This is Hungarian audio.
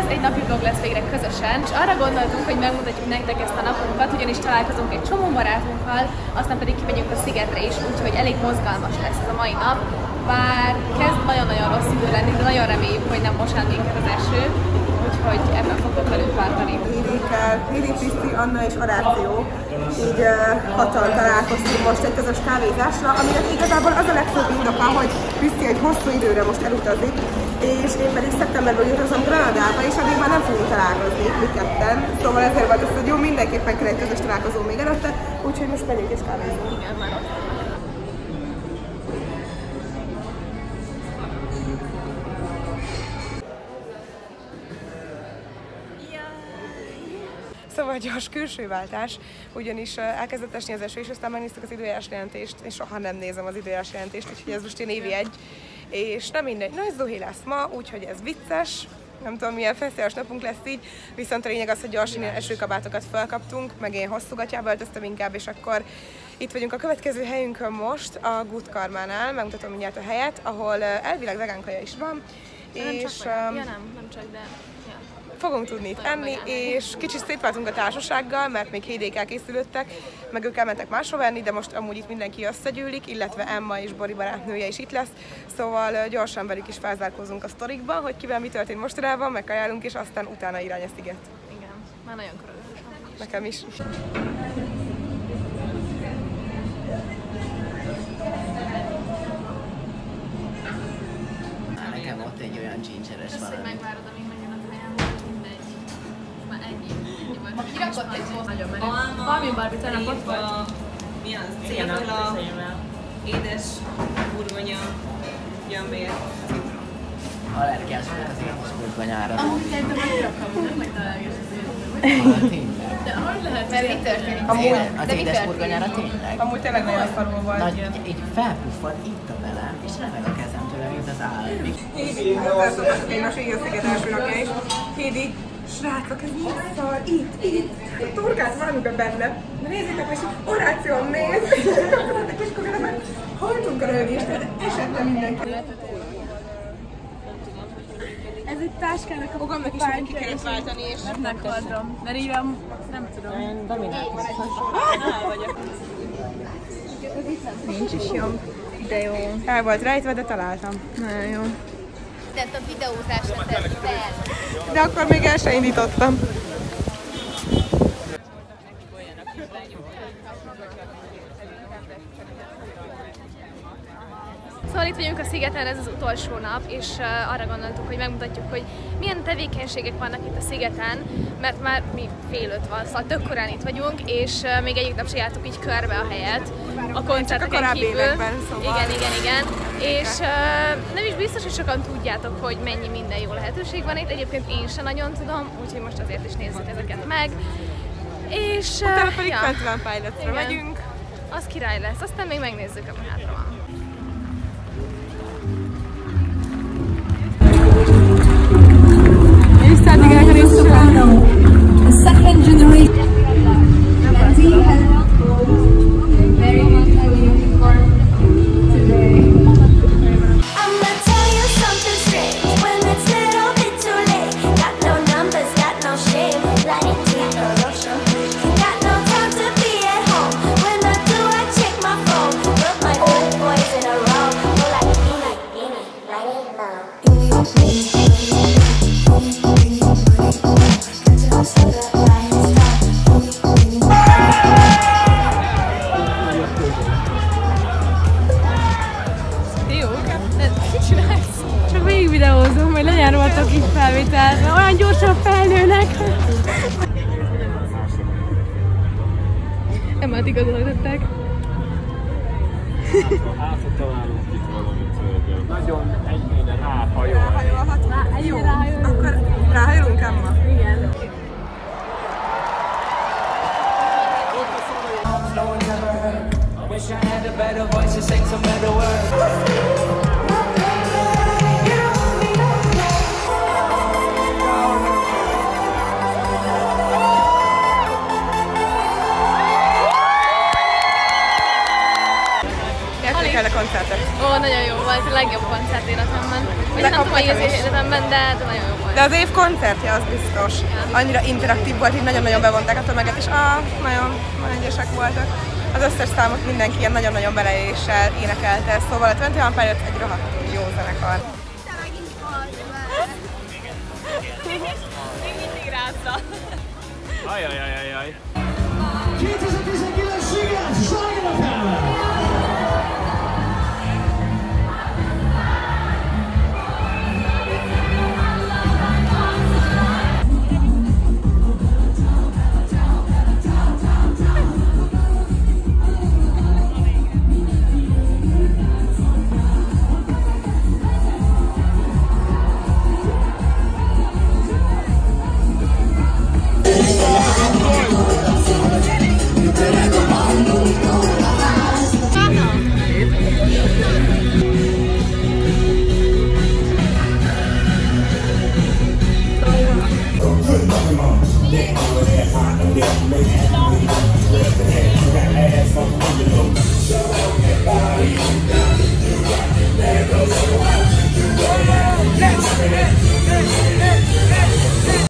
ez egy napi vlog lesz végre közösen, és arra gondoltunk, hogy megmutatjuk nektek ezt a napunkat, ugyanis találkozunk egy csomó barátunkkal, aztán pedig kimegyünk a szigetre is, úgyhogy elég mozgalmas lesz ez a mai nap. Bár kezd nagyon-nagyon rossz idő lenni, de nagyon reméljük, hogy nem mosán minket az eső, úgyhogy Lili, Kriszti, Anna és Horáció így uh, hatan találkoztunk most egy közös kávézásra, aminek igazából az a legfőbb indoka, hogy Kriszti egy hosszú időre most elutazik, és én pedig szeptemberben utazom Granadába, és addig már nem fogunk találkozni mi ketten. Szóval ezért volt az, hogy jó, mindenképpen kell egy közös találkozó még előtte, úgyhogy most megyünk és kávézunk. Igen, már ott. Szóval gyors külsőváltás, ugyanis elkezdett esni az eső, és aztán megnéztük az időjárás jelentést, és soha nem nézem az időjárás jelentést, úgyhogy ez most én évi egy, és nem mindegy, nagy zuhé lesz ma, úgyhogy ez vicces, nem tudom milyen feszélyes napunk lesz így, viszont a lényeg az, hogy gyorsan ilyen esőkabátokat felkaptunk, meg én hosszú gatyába öltöztem inkább, és akkor itt vagyunk a következő helyünkön most, a Good Karmánál, megmutatom mindjárt a helyet, ahol elvileg vegán kaja is van, Nem és csak vagy. Ja, nem, nem csak, de... Fogunk tudni itt enni, és kicsit szétváltunk a társasággal, mert még hédék elkészülöttek, meg ők elmentek máshova enni, de most amúgy itt mindenki összegyűlik, illetve Emma és Bori barátnője is itt lesz, szóval gyorsan velük is felzárkózunk a sztorikban, hogy kivel mi történt mostanában, megkajálunk, és aztán utána irány a sziget. Igen, már nagyon körülös. Nekem is. Nekem ott egy olyan gingeres Ezt, hogy valami. megvárod, a Ha kirakott egy poszt, Nagyon menő. Valami Barbie tegnap ott volt. Mi az? Cédula, édes burgonya, gyömbér, citrom. Allergiás volt az én burgonyára. Amúgy szerintem megrakom, nem megtalálja az Ah, tényleg. De hogy lehet? Mert mi történik? Amúgy, Az de mi édes történik? burgonyára tényleg? amúgy tényleg nagyon szarul volt. Nagy, így felpuffad itt a vele, és remeg a kezem tőle, mint az állat. Hát én most így a sziget első napja is. Hédi, srácok, ez mi szar? Itt, itt. A turkát valami be benne. De nézzétek, és oráción néz. és akkor már hajtunk a rögést, de esett mindenki. Ez egy táskának a Fogamnak is ki kellett váltani, és Nem meghordom, mert így nem, nem tudom. nincs is jó. De jó. El volt rejtve, de találtam. Nagyon jó. Tehát a videózásra tesz fel. De akkor még el se indítottam. Szóval itt vagyunk a szigeten, ez az utolsó nap, és arra gondoltuk, hogy megmutatjuk, hogy milyen tevékenységek vannak itt a szigeten, mert már mi fél öt van, szóval tök korán itt vagyunk, és még egyik nap se jártuk így körbe a helyet, a koncerteken korábbi kívül. években, szóval. Igen, igen, igen. És uh, nem is biztos, hogy sokan tudjátok, hogy mennyi minden jó lehetőség van itt. Egyébként én sem nagyon tudom, úgyhogy most azért is nézzük ezeket meg. És Utána uh, pedig Pentelen Pilots-ra Igen. megyünk. az király lesz, aztán még megnézzük, ami hátra Emmát igazoltatták. hátra találunk itt valamit. Nagyon ennyire Kettő, érdekelne koncertek? Ó, nagyon jó volt, a legjobb koncert életemben. Vagy nem tudom, hogy az életemben, de, de nagyon jó volt. De az év koncertje az biztos. Annyira interaktív volt, hogy nagyon-nagyon bevonták a tömeget, és ah, nagyon, nagyon ügyesek voltak. Az összes számot mindenki ilyen nagyon-nagyon beleéssel énekelte, szóval a 21 Pilots egy rohadt jó zenekar. Ajajajajaj. 2019 Sigács, Let's go.